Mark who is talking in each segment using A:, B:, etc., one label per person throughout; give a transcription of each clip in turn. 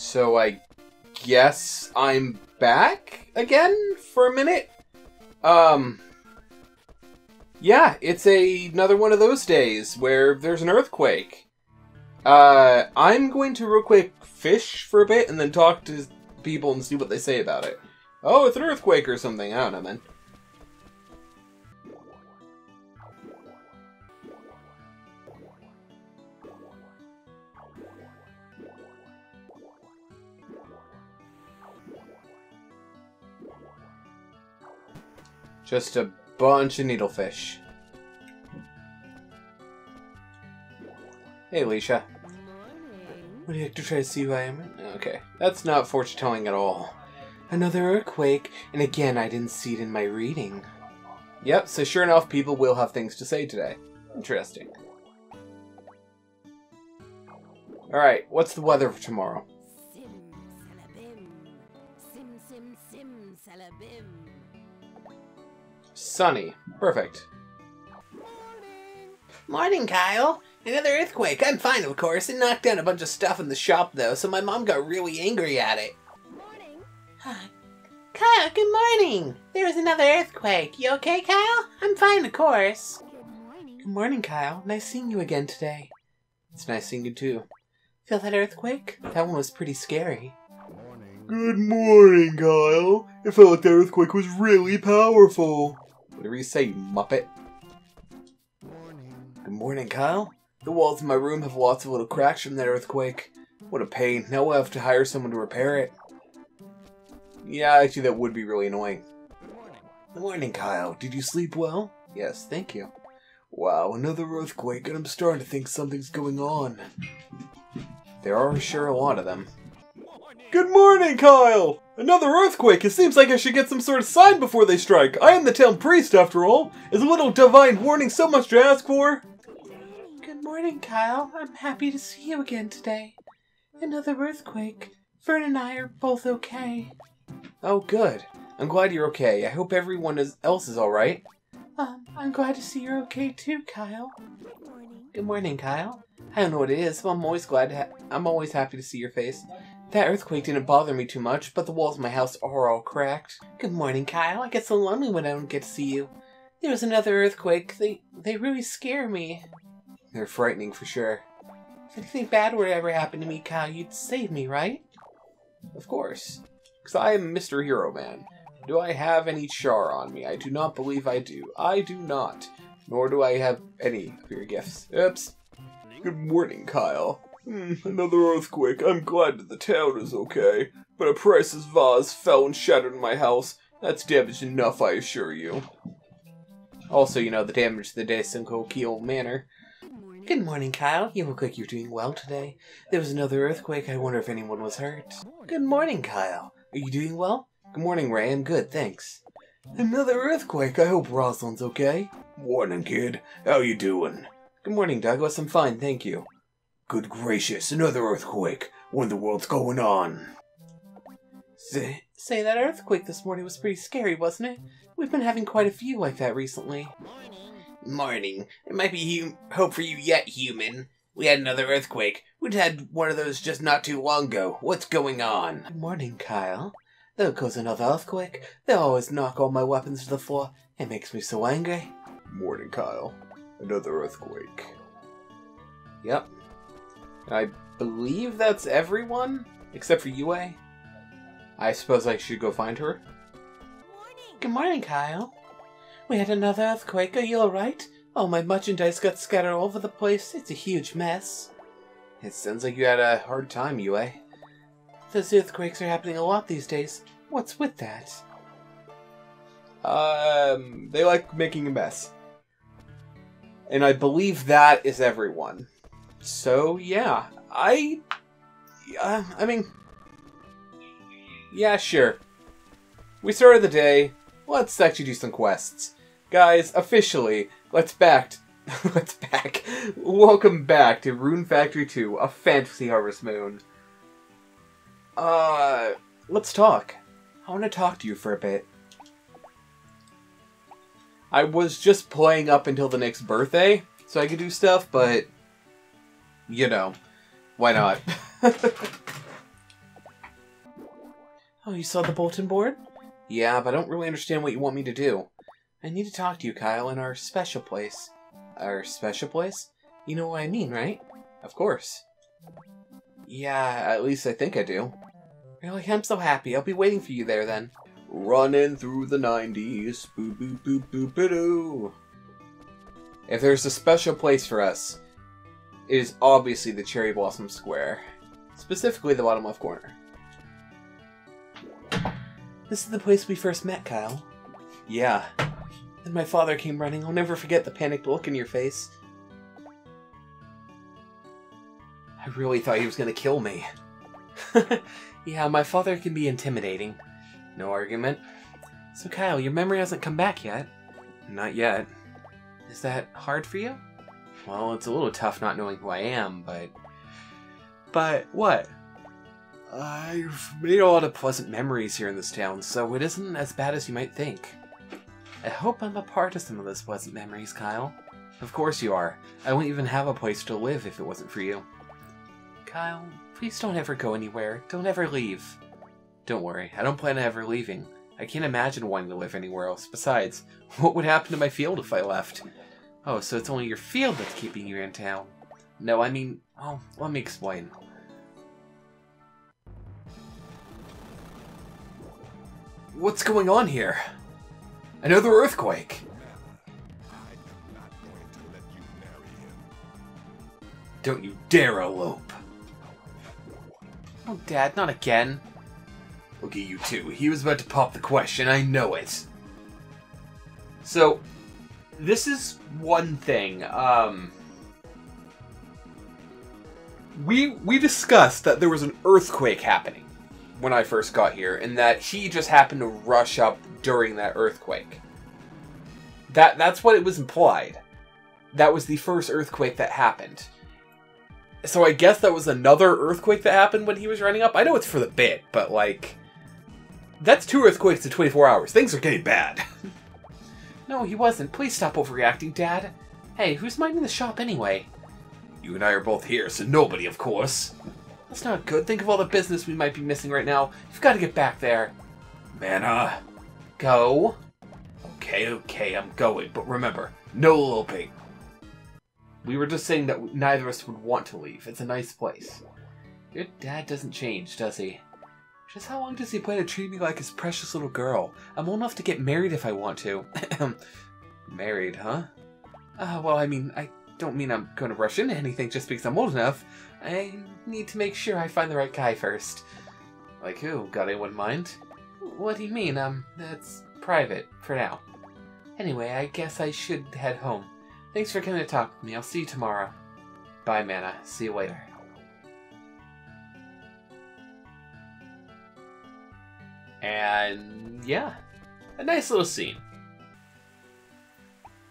A: So I guess I'm back again for a minute. Um Yeah, it's a, another one of those days where there's an earthquake. Uh I'm going to real quick fish for a bit and then talk to people and see what they say about it. Oh, it's an earthquake or something. I don't know, man. Just a bunch of needlefish. Hey, Alicia. Would you like to try to see who I am? Okay, that's not fortune telling at all. Another earthquake, and again, I didn't see it in my reading. Yep, so sure enough, people will have things to say today. Interesting. Alright, what's the weather for tomorrow?
B: Sim salabim. Sim sim sim salabim.
A: Sunny. Perfect.
C: Morning, Kyle. Another earthquake. I'm fine, of course. It knocked down a bunch of stuff in the shop, though, so my mom got really angry at it.
B: Morning.
C: Kyle, good morning. There was another earthquake. You okay, Kyle? I'm fine, of course.
B: Good morning.
C: Good morning, Kyle. Nice seeing you again today.
A: It's nice seeing you too.
C: Feel that earthquake? That one was pretty scary.
A: Good morning, Kyle. It felt like the earthquake was really powerful. Whatever you say, you muppet. Good morning, Kyle. The walls in my room have lots of little cracks from that earthquake. What a pain. Now we'll have to hire someone to repair it. Yeah, actually, that would be really annoying. Good morning, Kyle. Did you sleep well? Yes, thank you. Wow, another earthquake, and I'm starting to think something's going on. There are sure a lot of them. Good morning, Kyle! Another earthquake! It seems like I should get some sort of sign before they strike. I am the town priest, after all. Is a little divine warning so much to ask for?
C: Good morning, Kyle. I'm happy to see you again today. Another earthquake. Fern and I are both okay.
A: Oh, good. I'm glad you're okay. I hope everyone is, else is alright.
C: Um, I'm glad to see you're okay too, Kyle.
B: Good morning.
C: Good morning, Kyle. I don't know what it is, but I'm always glad to ha- I'm always happy to see your face. That earthquake didn't bother me too much, but the walls of my house are all cracked. Good morning, Kyle. I get so lonely when I don't get to see you. There was another earthquake. They they really scare me.
A: They're frightening for sure.
C: If anything bad were to ever happen to me, Kyle, you'd save me, right?
A: Of course. Because I am Mr. Hero Man. Do I have any char on me? I do not believe I do. I do not. Nor do I have any of your gifts. Oops. Good morning, Kyle. Hmm, another earthquake. I'm glad that the town is okay. But a priceless vase fell and shattered in my house. That's damage enough, I assure you. Also, you know, the damage to the Desunko Keel Manor.
B: Good morning.
C: Good morning, Kyle. You look like you're doing well today. There was another earthquake. I wonder if anyone was hurt. Good morning, Kyle. Are you doing well?
A: Good morning, Ray. I'm good, thanks.
C: Another earthquake. I hope Rosalind's okay.
A: Morning, kid. How you doing? Good morning, Douglas. I'm fine, thank you. Good gracious, another earthquake. What in the world's going on?
C: Say, say that earthquake this morning was pretty scary, wasn't it? We've been having quite a few like that recently.
B: Morning.
C: Morning. There might be hum- hope for you yet, human. We had another earthquake. We'd had one of those just not too long ago. What's going on? Good morning, Kyle. There goes another earthquake. They always knock all my weapons to the floor. It makes me so angry.
A: Morning, Kyle. Another earthquake. Yep. I believe that's everyone, except for Yue. I suppose I should go find her.
B: Morning.
C: Good morning, Kyle. We had another earthquake. Are you alright? All my merchandise got scattered all over the place. It's a huge mess.
A: It sounds like you had a hard time, Yue.
C: Those earthquakes are happening a lot these days. What's with that?
A: Um, they like making a mess. And I believe that is everyone. So, yeah. I. Uh, I mean. Yeah, sure. We started the day. Let's actually do some quests. Guys, officially, let's back. let's back. Welcome back to Rune Factory 2, a fantasy harvest moon. Uh, let's talk. I want to talk to you for a bit. I was just playing up until the next birthday, so I could do stuff, but you know, why not? Oh, you saw the bulletin board? Yeah, but I don't really understand what you want me to do. I need to talk to you, Kyle, in our special place. Our special place? You know what I mean, right? Of course. Yeah, at least I think I do. Really, I'm so happy. I'll be waiting for you there then.
D: Running through the 90s. Boo boo boo boo boo doo. If there's a special place for us, it is obviously the Cherry Blossom Square. Specifically the bottom left corner.
A: This is the place we first met, Kyle.
D: Yeah.
A: And my father came running. I'll never forget the panicked look in your face.
D: I really thought he was gonna kill me.
A: yeah, my father can be intimidating.
D: No argument.
A: So, Kyle, your memory hasn't come back yet.
D: Not yet.
A: Is that hard for you?
D: Well, it's a little tough not knowing who I am, but.
A: But what?
D: I've made a lot of pleasant memories here in this town, so it isn't as bad as you might think.
A: I hope I'm a part of some of those pleasant memories, Kyle.
D: Of course you are. I wouldn't even have a place to live if it wasn't for you.
A: Kyle, please don't ever go anywhere. Don't ever leave.
D: Don't worry, I don't plan on ever leaving. I can't imagine wanting to live anywhere else. Besides, what would happen to my field if I left?
A: Oh, so it's only your field that's keeping you in town.
D: No, I mean, oh, let me explain. What's going on here? Another earthquake! Don't you dare elope!
A: Oh, Dad, not again.
D: Look at you two. He was about to pop the question, I know it. So, this is one thing. Um, we we discussed that there was an earthquake happening when I first got here, and that he just happened to rush up during that earthquake. That that's what it was implied. That was the first earthquake that happened. So I guess that was another earthquake that happened when he was running up. I know it's for the bit, but like that's two earthquakes in 24 hours. Things are getting bad.
A: no, he wasn't. Please stop overreacting, Dad. Hey, who's minding the shop anyway?
D: You and I are both here, so nobody, of course.
A: That's not good. Think of all the business we might be missing right now. You've got to get back there.
D: Mana.
A: Uh, Go.
D: Okay, okay, I'm going, but remember, no loping.
A: We were just saying that neither of us would want to leave. It's a nice place. Your dad doesn't change, does he? Just how long does he plan to treat me like his precious little girl? I'm old enough to get married if I want to.
D: married, huh?
A: Uh, well, I mean, I don't mean I'm going to rush into anything just because I'm old enough. I need to make sure I find the right guy first.
D: Like who? Got anyone in mind?
A: What do you mean? Um, that's private for now. Anyway, I guess I should head home. Thanks for coming to talk with me. I'll see you tomorrow.
D: Bye, Mana. See you later. And yeah, a nice little scene.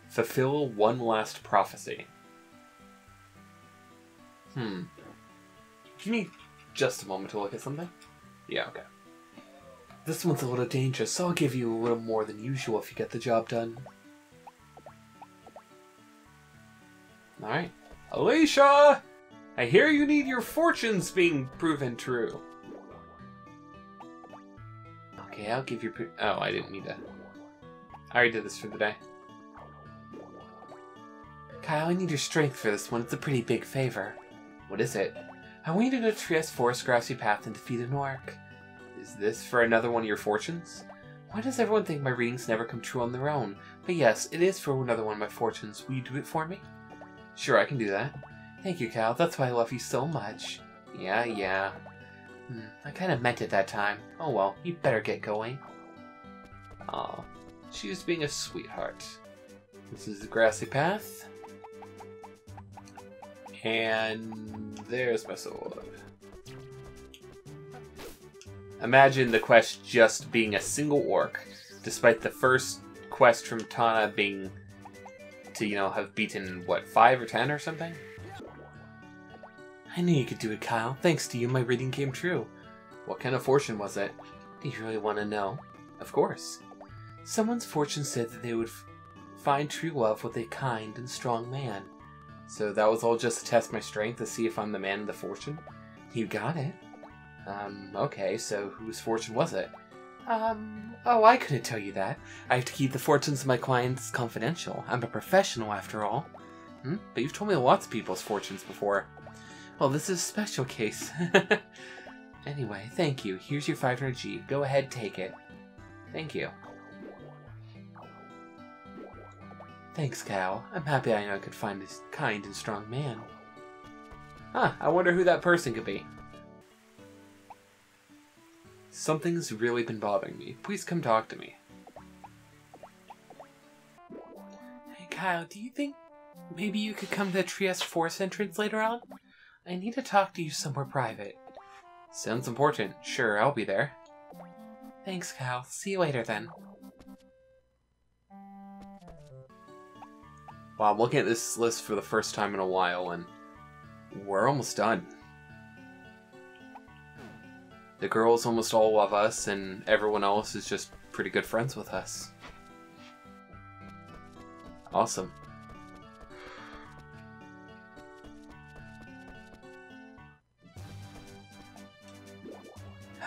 D: Fulfill one last prophecy. Hmm. Give me just a moment to look at something. Yeah, okay.
A: This one's a little dangerous, so I'll give you a little more than usual if you get the job done.
D: Alright. Alicia! I hear you need your fortunes being proven true.
A: Okay, I'll give you.
D: oh, I didn't need to. I already did this for the day.
A: Kyle, I need your strength for this one. It's a pretty big favor.
D: What is it?
A: I want you to go to Trieste Forest Grassy Path and defeat an orc.
D: Is this for another one of your fortunes?
A: Why does everyone think my readings never come true on their own? But yes, it is for another one of my fortunes. Will you do it for me?
D: Sure, I can do that.
A: Thank you, Kyle. That's why I love you so much.
D: Yeah, yeah.
A: Hmm, I kind of meant it that time. Oh well, you better get going.
D: Aw, she's being a sweetheart. This is the grassy path. And there's my sword. Imagine the quest just being a single orc, despite the first quest from Tana being to, you know, have beaten, what, five or ten or something?
A: I knew you could do it, Kyle. Thanks to you, my reading came true.
D: What kind of fortune was it?
A: Do you really want to know?
D: Of course.
A: Someone's fortune said that they would find true love with a kind and strong man.
D: So that was all just to test my strength to see if I'm the man of the fortune?
A: You got it. Um, okay, so whose fortune was it? Um, oh, I couldn't tell you that. I have to keep the fortunes of my clients confidential. I'm a professional, after all. Hmm? But you've told me lots of people's fortunes before. Well, this is a special case. anyway, thank you. Here's your 500G. Go ahead, take it. Thank you. Thanks, Cal. I'm happy I know I could find this kind and strong man. Huh, I wonder who that person could be. Something's really been bothering me. Please come talk to me. Hey, Kyle, do you think maybe you could come to the Trieste Forest entrance later on? I need to talk to you somewhere private. Sounds important. Sure, I'll be there. Thanks, Cal. See you later then. Wow, I'm looking at this list for the first time in a while, and we're almost done. The girls almost all love us, and everyone else is just pretty good friends with us. Awesome.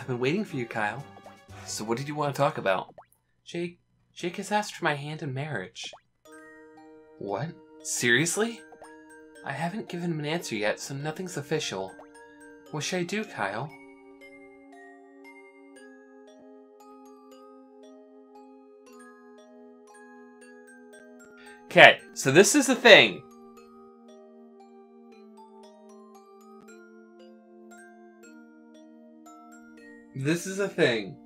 A: I've been waiting for you, Kyle. So what did you want to talk about? Jake, Jake has asked for my hand in marriage. What? Seriously? I haven't given him an answer yet, so nothing's official. What should I do, Kyle? Okay, so this is the thing. This is a thing.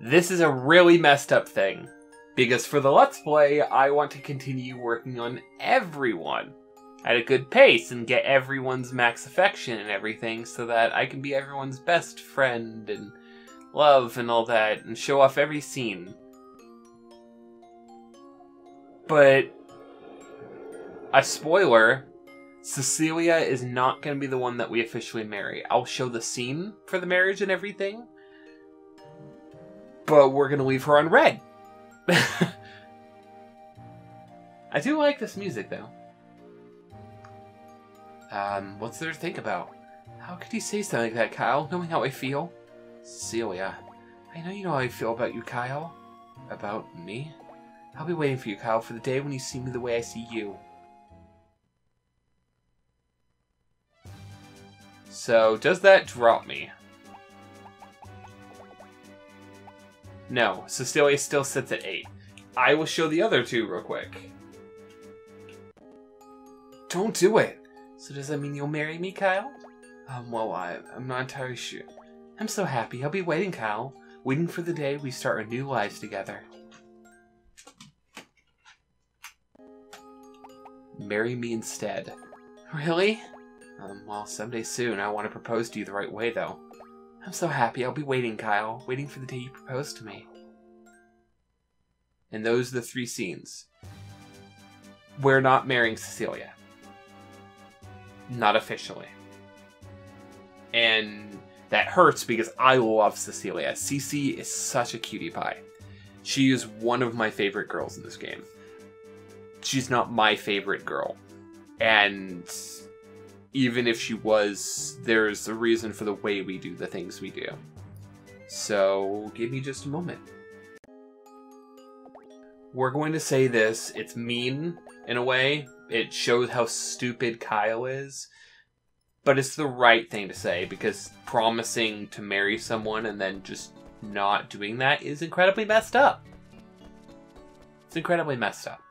A: This is a really messed up thing. Because for the Let's Play, I want to continue working on everyone at a good pace and get everyone's max affection and everything so that I can be everyone's best friend and love and all that and show off every scene. But a spoiler, Cecilia is not going to be the one that we officially marry. I'll show the scene for the marriage and everything, but we're going to leave her on red. I do like this music though. Um, what's there to think about? How could you say something like that, Kyle, knowing how I feel? Cecilia, I know you know how I feel about you, Kyle. About me? I'll be waiting for you, Kyle, for the day when you see me the way I see you. So, does that drop me? No, Cecilia still sits at 8. I will show the other two real quick. Don't do it! So does that mean you'll marry me, Kyle? Um, well, I, I'm not entirely sure. I'm so happy. I'll be waiting, Kyle. Waiting for the day we start our new lives together. Marry me instead. Really? Um, well, someday soon. I want to propose to you the right way, though. I'm so happy. I'll be waiting, Kyle. Waiting for the day you propose to me. And those are the three scenes. We're not marrying Cecilia. Not officially. And that hurts because I love Cecilia. Cece is such a cutie pie. She is one of my favorite girls in this game. She's not my favorite girl. And even if she was, there's a reason for the way we do the things we do. So, give me just a moment. We're going to say this. It's mean in a way. It shows how stupid Kyle is. But it's the right thing to say because promising to marry someone and then just not doing that is incredibly messed up. It's incredibly messed up.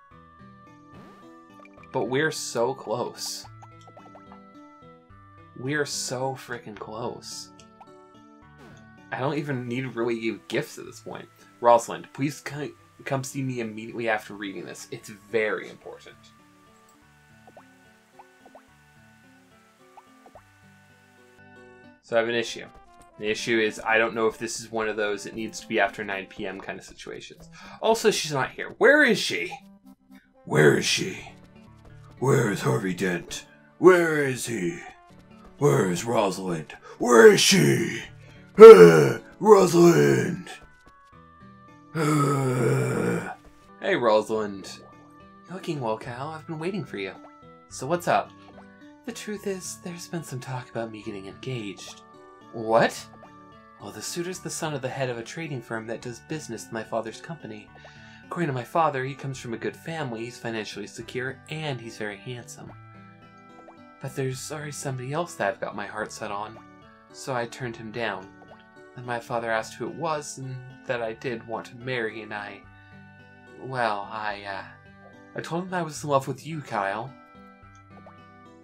A: But we're so close. We're so freaking close. I don't even need to really give gifts at this point. Rosalind, please come see me immediately after reading this. It's very important. So I have an issue. The issue is I don't know if this is one of those it needs to be after 9 p.m. kind of situations. Also, she's not here. Where is she?
D: Where is she? Where is Harvey Dent? Where is he? Where is Rosalind? Where is she? Rosalind!
A: Hey, Rosalind. You're looking well, Cal. I've been waiting for you. So what's up? The truth is, there's been some talk about me getting engaged. What? Well, the suitor's the son of the head of a trading firm that does business with my father's company. According to my father, he comes from a good family, he's financially secure, and he's very handsome. But there's already somebody else that I've got my heart set on, so I turned him down. Then my father asked who it was, and that I did want to marry, and I. Well, I, uh. I told him I was in love with you, Kyle.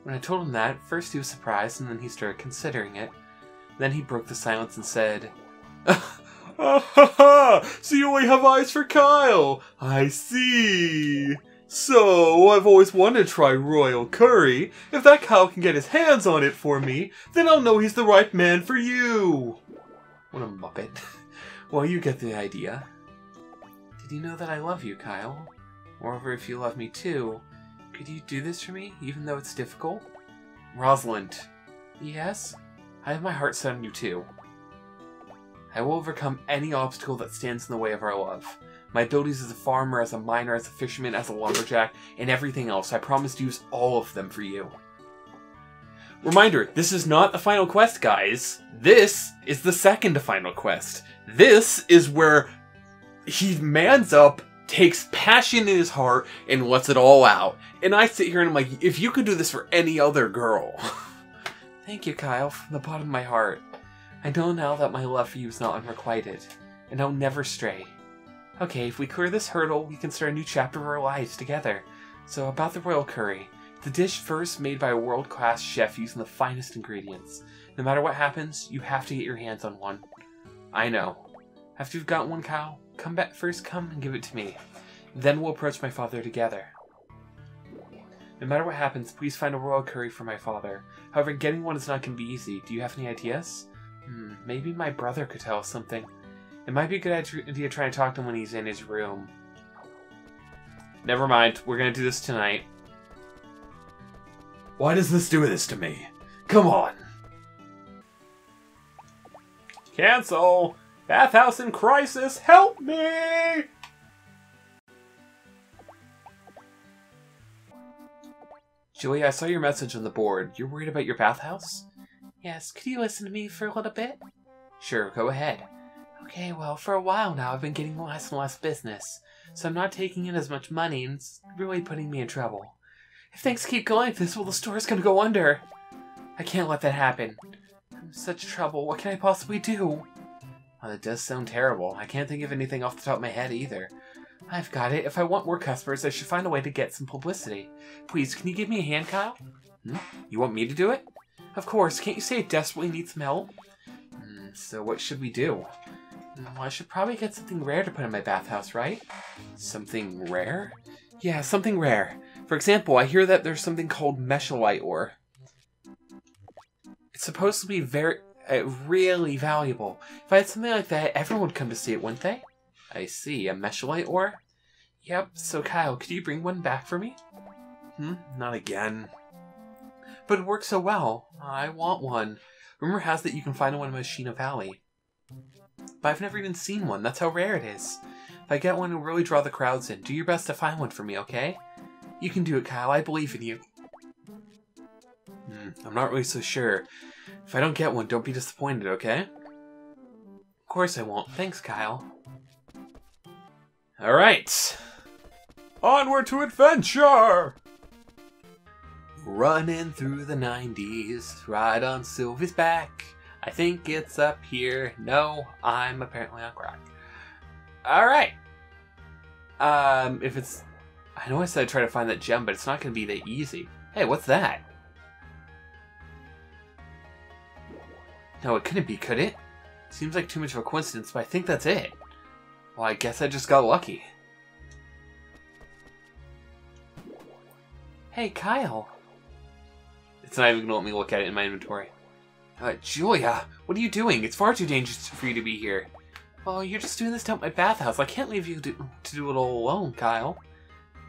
A: When I told him that, first he was surprised, and then he started considering it. Then he broke the silence and said,
D: Ah ha ha! So you only have eyes for Kyle! I see! So, I've always wanted to try royal curry. If that cow can get his hands on it for me, then I'll know he's the right man for you!
A: What a muppet. well, you get the idea. Did you know that I love you, Kyle? Moreover, if you love me too, could you do this for me, even though it's difficult? Rosalind. Yes? I have my heart set on you too. I will overcome any obstacle that stands in the way of our love. My abilities as a farmer, as a miner, as a fisherman, as a lumberjack, and everything else, I promise to use all of them for you. Reminder, this is not the final quest, guys. This is the second final quest. This is where he mans up, takes passion in his heart, and lets it all out. And I sit here and I'm like, if you could do this for any other girl. Thank you, Kyle, from the bottom of my heart. I know now that my love for you is not unrequited, and I'll never stray. Okay, if we clear this hurdle, we can start a new chapter of our lives together. So, about the royal curry. The dish first made by a world class chef using the finest ingredients. No matter what happens, you have to get your hands on one. I know. After you've got one, Kyle, come back first, come and give it to me. Then we'll approach my father together. No matter what happens, please find a royal curry for my father. However, getting one is not going to be easy. Do you have any ideas? Hmm, maybe my brother could tell us something. It might be a good idea to try and talk to him when he's in his room. Never mind, we're gonna do this tonight.
D: Why does this do this to me? Come on! Cancel! Bathhouse in crisis, help me!
A: Julia, I saw your message on the board. You're worried about your bathhouse? Yes, could you listen to me for a little bit? Sure, go ahead. Okay, well, for a while now I've been getting less and less business, so I'm not taking in as much money and it's really putting me in trouble. If things keep going like this, well, the store's gonna go under. I can't let that happen. I'm in such trouble. What can I possibly do? Well, that does sound terrible. I can't think of anything off the top of my head either. I've got it. If I want more customers, I should find a way to get some publicity. Please, can you give me a hand, Kyle? Hmm? You want me to do it? Of course. Can't you say I desperately need some help? Hmm, so what should we do? Well, I should probably get something rare to put in my bathhouse, right? Something rare? Yeah, something rare. For example, I hear that there's something called mesholite ore. It's supposed to be very, uh, really valuable. If I had something like that, everyone would come to see it, wouldn't they? I see, a mesholite ore? Yep, so Kyle, could you bring one back for me? Hmm, not again. But it works so well. I want one. Rumor has that you can find one in Machina Valley. But I've never even seen one, that's how rare it is. If I get one, it'll really draw the crowds in. Do your best to find one for me, okay? You can do it, Kyle, I believe in you. Hmm, I'm not really so sure. If I don't get one, don't be disappointed, okay? Of course I won't. Thanks, Kyle. Alright.
D: Onward to adventure!
A: Running through the 90s, right on Sylvie's back. I think it's up here. No, I'm apparently on crack. Alright. Um, if it's. I know I said I'd try to find that gem, but it's not going to be that easy. Hey, what's that? No, it couldn't be, could it? Seems like too much of a coincidence, but I think that's it. Well, I guess I just got lucky. Hey, Kyle. It's not even gonna let me look at it in my inventory. Uh, Julia, what are you doing? It's far too dangerous for you to be here. Oh, you're just doing this to help my bathhouse. I can't leave you to, to do it all alone, Kyle.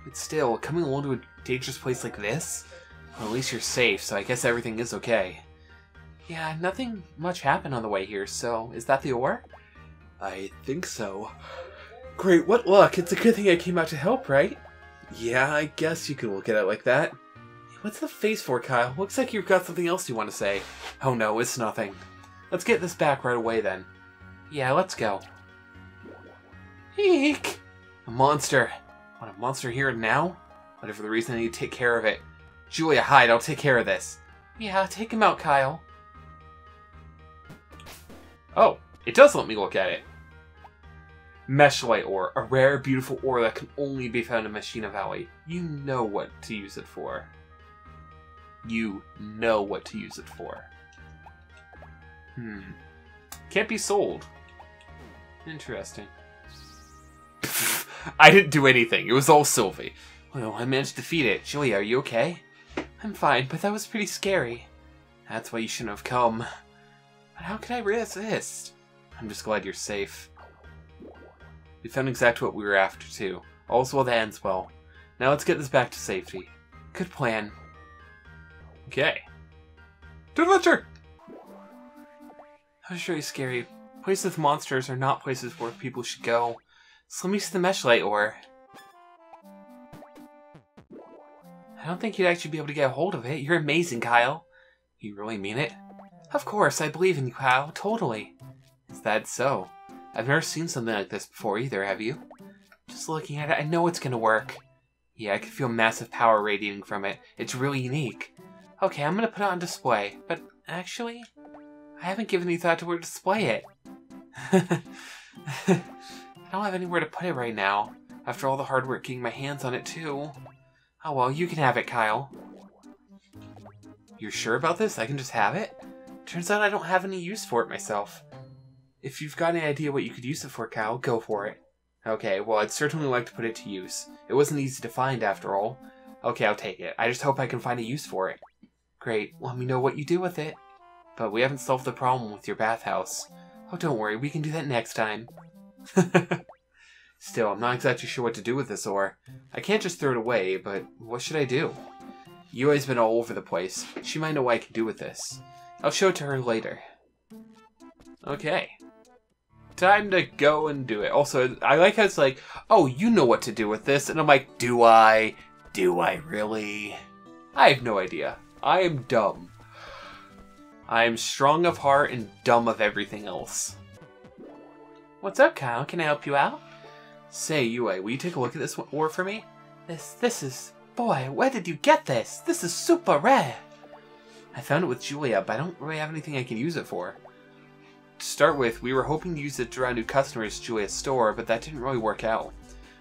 A: But still, coming alone to a dangerous place like this? Well, at least you're safe, so I guess everything is okay. Yeah, nothing much happened on the way here, so is that the ore? I think so. Great, what luck. It's a good thing I came out to help, right? Yeah, I guess you can look at it like that. What's the face for, Kyle? Looks like you've got something else you want to say. Oh no, it's nothing. Let's get this back right away then. Yeah, let's go. Eek! A monster. Want a monster here now? Whatever the reason, I need to take care of it. Julia, hide. I'll take care of this. Yeah, take him out, Kyle. Oh, it does let me look at it. Meshlight ore, a rare, beautiful ore that can only be found in Machina Valley. You know what to use it for. You know what to use it for. Hmm. Can't be sold. Interesting. I didn't do anything. It was all Sylvie. Well, I managed to defeat it. Julia, are you okay? I'm fine, but that was pretty scary. That's why you shouldn't have come. But how could I resist? I'm just glad you're safe. We found exactly what we were after, too. All's well that ends well. Now let's get this back to safety. Good plan. Okay. To adventure! That was really scary. Places with monsters are not places where people should go. So let me see the mesh light ore. I don't think you'd actually be able to get a hold of it. You're amazing, Kyle. You really mean it? Of course, I believe in you, Kyle. Totally. Is that so? I've never seen something like this before either, have you? Just looking at it, I know it's gonna work. Yeah, I can feel massive power radiating from it. It's really unique. Okay, I'm gonna put it on display, but actually, I haven't given any thought to where to display it. I don't have anywhere to put it right now, after all the hard work getting my hands on it too. Oh well, you can have it, Kyle. You're sure about this? I can just have it? Turns out I don't have any use for it myself. If you've got any idea what you could use it for, Kyle, go for it. Okay, well, I'd certainly like to put it to use. It wasn't easy to find, after all. Okay, I'll take it. I just hope I can find a use for it. Great, let me know what you do with it. But we haven't solved the problem with your bathhouse. Oh, don't worry, we can do that next time. Still, I'm not exactly sure what to do with this ore. I can't just throw it away, but what should I do? Yue's been all over the place. She might know what I can do with this. I'll show it to her later. Okay. Time to go and do it. Also, I like how it's like, oh, you know what to do with this. And I'm like, do I? Do I really? I have no idea. I am dumb. I am strong of heart and dumb of everything else. What's up, Kyle? Can I help you out? Say, Yue, uh, will you take a look at this ore for me? This, this is... Boy, where did you get this? This is super rare. I found it with Julia, but I don't really have anything I can use it for. To start with, we were hoping to use it to draw new customers to Julia's store, but that didn't really work out.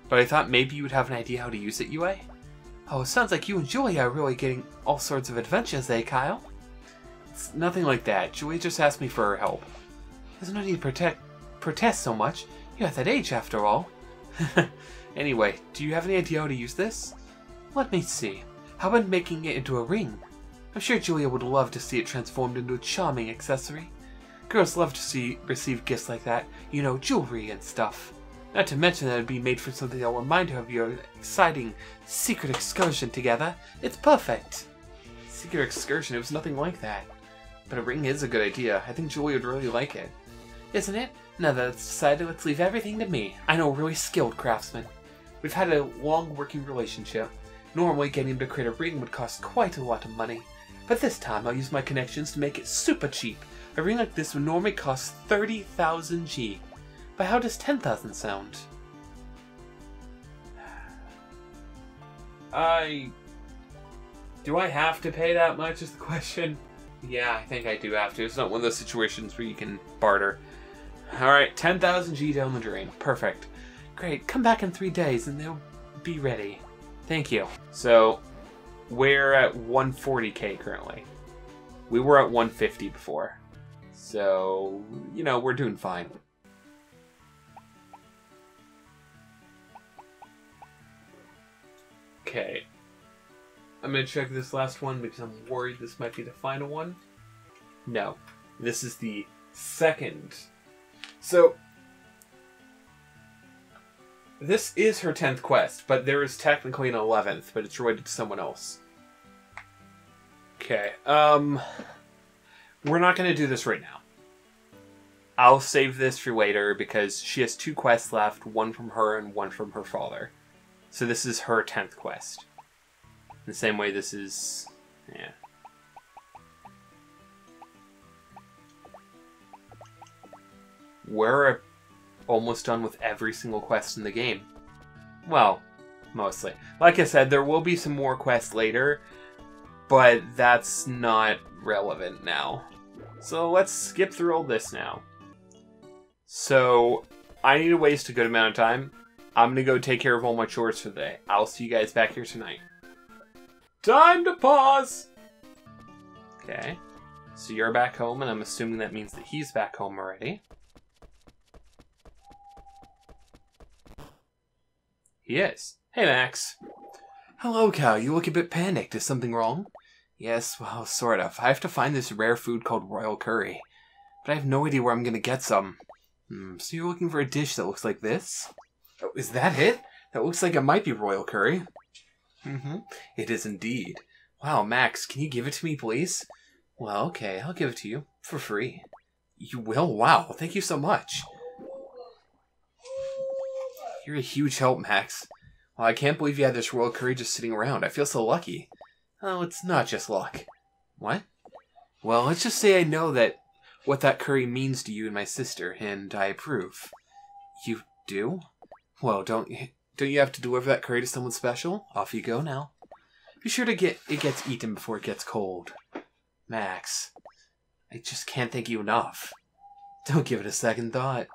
A: But I thought maybe you would have an idea how to use it, Yue? Uh? Oh, sounds like you and Julia are really getting all sorts of adventures, eh, Kyle? It's nothing like that. Julia just asked me for her help. There's no need to protect, protest so much. You're at that age, after all. anyway, do you have any idea how to use this? Let me see. How about making it into a ring? I'm sure Julia would love to see it transformed into a charming accessory. Girls love to see receive gifts like that, you know, jewelry and stuff. Not to mention that it'd be made for something that will remind her of your exciting secret excursion together. It's perfect. Secret excursion, it was nothing like that. But a ring is a good idea. I think Julie would really like it. Isn't it? Now that it's decided, let's leave everything to me. I know a really skilled craftsman. We've had a long working relationship. Normally, getting him to create a ring would cost quite a lot of money. But this time, I'll use my connections to make it super cheap. A ring like this would normally cost 30,000 G. But how does 10,000 sound? I... Do I have to pay that much is the question? Yeah, I think I do have to. It's not one of those situations where you can barter. Alright, 10,000 G down the drain. Perfect. Great, come back in three days and they'll be ready. Thank you. So, we're at 140k currently. We were at 150 before. So, you know, we're doing fine. Okay. I'm gonna check this last one because I'm worried this might be the final one. No. This is the second. So, this is her 10th quest, but there is technically an 11th, but it's related to someone else. Okay, um. We're not to do this right now. I'll save this for later because she has two quests left one from her and one from her father. So this is her 10th quest. In the same way, this is
E: Yeah. We're almost done with every single quest in the game. Well, mostly. Like I said, there will be some more quests later, but that's not relevant now. So let's skip through all this now. So, I need to waste a good amount of time. I'm gonna go take care of all my chores for the day. I'll see you guys back here tonight. Time to pause! Okay. So you're back home, and I'm assuming that means that he's back home already. He is. Hey, Max.
A: Hello, Cal. You look a bit panicked. Is something wrong? Yes, well, sort of. I have to find this rare food called royal curry. But I have no idea where I'm gonna get some. Hmm, so you're looking for a dish that looks like this? Oh, is that it? That looks like it might be royal curry. Mm-hmm. It is indeed. Wow, Max, can you give it to me, please? Well, okay, I'll give it to you. For free. You will? Wow, thank you so much. You're a huge help, Max. Well, I can't believe you had this royal curry just sitting around. I feel so lucky. Oh, it's not just luck. What? Well, let's just say I know that what that curry means to you and my sister, and I approve. You do? Well, don't don't you have to deliver that curry to someone special? Off you go now. Be sure to get it gets eaten before it gets cold. Max, I just can't thank you enough. Don't give it a second thought.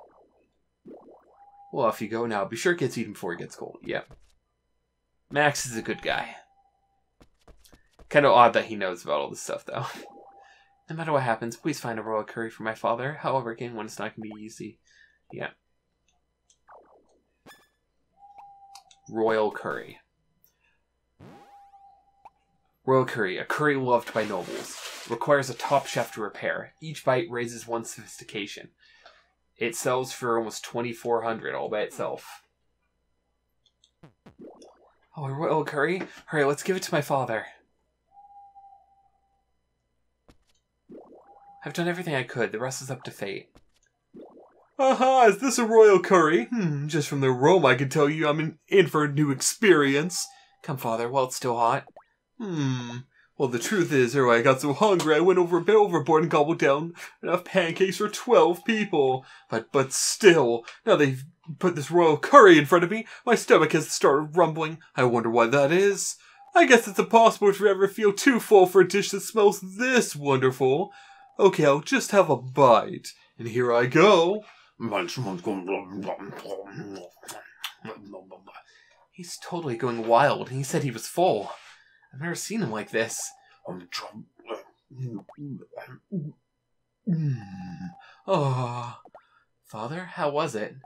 A: Well, off you go now. Be sure it gets eaten before it gets cold. Yep. Max is a good guy. Kind of odd that he knows about all this stuff, though. no matter what happens, please find a royal curry for my father. However, again, when it's not going to be easy. Yeah. Royal curry. Royal curry, a curry loved by nobles. Requires a top chef to prepare. Each bite raises one's sophistication. It sells for almost 2400 all by itself. Oh, a royal curry? Alright, let's give it to my father. I've done everything I could. The rest is up to fate.
D: Aha, is this a royal curry? Hmm, just from the aroma I can tell you I'm in, for a new experience.
A: Come, father, while it's still hot.
D: Hmm. Well, the truth is, er, I got so hungry I went over a bit overboard and gobbled down enough pancakes for twelve people. But but still, now they've put this royal curry in front of me, my stomach has started rumbling. I wonder why that is. I guess it's impossible to ever feel too full for a dish that smells this wonderful. Okay, I'll just have a bite. And here I go.
A: He's totally going wild. He said he was full. I've never seen him like this. Oh, father, how was it?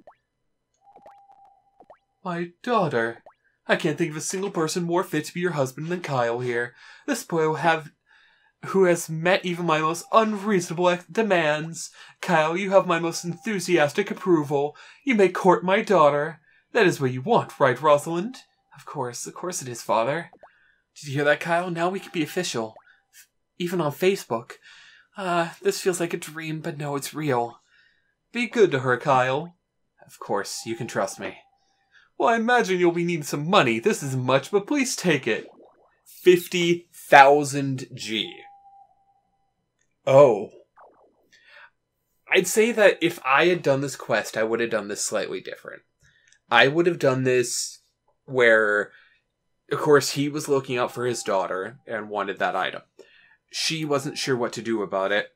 D: My daughter. I can't think of a single person more fit to be your husband than Kyle here. This boy will have who has met even my most unreasonable demands. Kyle, you have my most enthusiastic approval. You may court my daughter. That is what you want, right, Rosalind?
A: Of course, of course it is, father. Did you hear that, Kyle? Now we can be official. Even on Facebook. Ah, uh, this feels like a dream, but no, it's real.
D: Be good to her, Kyle.
A: Of course, you can trust me.
D: Well, I imagine you'll be needing some money. This isn't much, but please take it. 50,000 G. Oh. I'd say that if I had done this quest, I would have done this slightly different. I would have done this where, of course, he was looking out for his daughter and wanted that item. She wasn't sure what to do about it.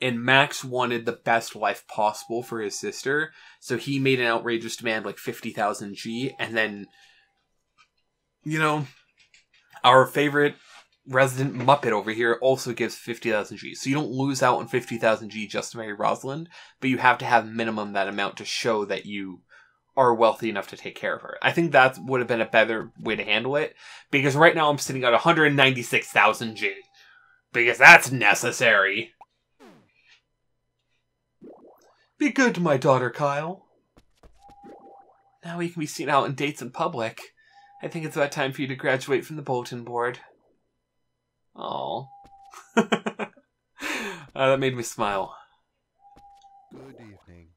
D: And Max wanted the best life possible for his sister, so he made an outrageous demand like 50,000 G, and then, you know, our favorite resident Muppet over here also gives 50,000 G. So you don't lose out on 50,000 G just to marry Rosalind, but you have to have minimum that amount to show that you are wealthy enough to take care of her. I think that would have been a better way to handle it, because right now I'm sitting at 196,000 G. Because that's necessary. Be good to my daughter, Kyle.
A: Now we can be seen out on dates in public. I think it's about time for you to graduate from the bulletin board. Oh. uh, that made me smile.
F: Good evening.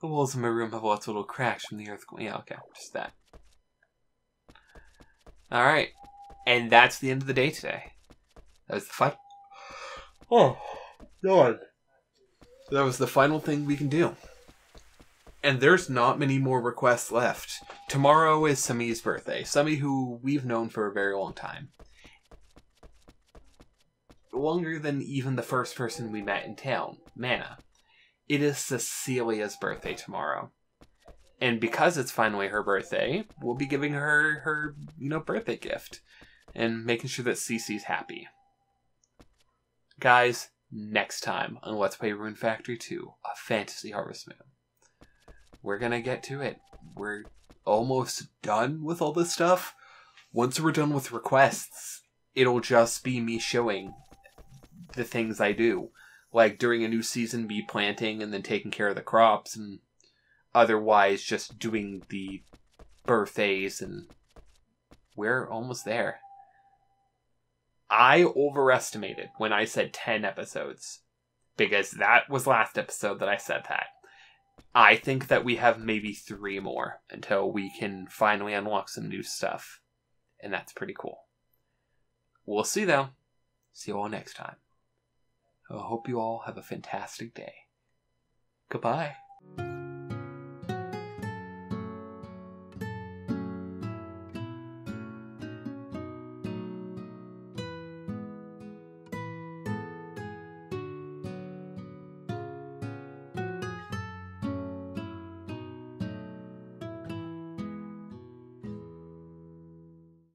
A: The walls of my room have lots of little cracks from the earthquake. Yeah, okay, just that. Alright. And that's the end of the day today. That was the fun. Oh, God. That was the final thing we can do. And there's not many more requests left. Tomorrow is Sami's birthday. Sami, who we've known for a very long time. Longer than even the first person we met in town, Mana. It is Cecilia's birthday tomorrow. And because it's finally her birthday, we'll be giving her her, you know, birthday gift and making sure that Cece's happy. Guys, next time on Let's Play Rune Factory 2, a Fantasy Harvest Moon. We're gonna get to it. We're almost done with all this stuff. Once we're done with requests, it'll just be me showing the things I do. Like during a new season, be planting and then taking care of the crops, and otherwise just doing the birthdays, and we're almost there. I overestimated when I said 10 episodes because that was last episode that I said that. I think that we have maybe three more until we can finally unlock some new stuff. And that's pretty cool. We'll see though. See you all next time. I hope you all have a fantastic day. Goodbye.